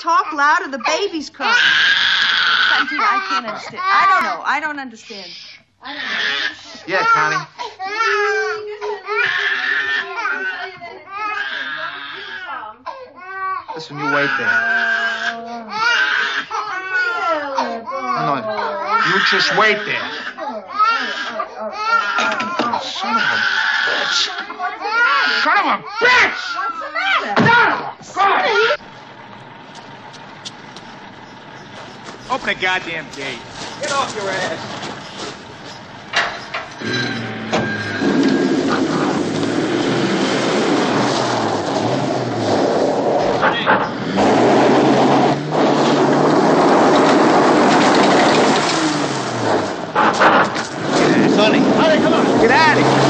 talk louder, the baby's crying. Santina, I can't understand. I don't know. I don't understand. I don't know. Yeah, Connie. Listen, you wait there. No, no, you just wait there. Son of a bitch. Son of a bitch! What's the matter? Son of a... open the goddamn gate. Get off your ass. Sonny. All right, come on. Get out of here.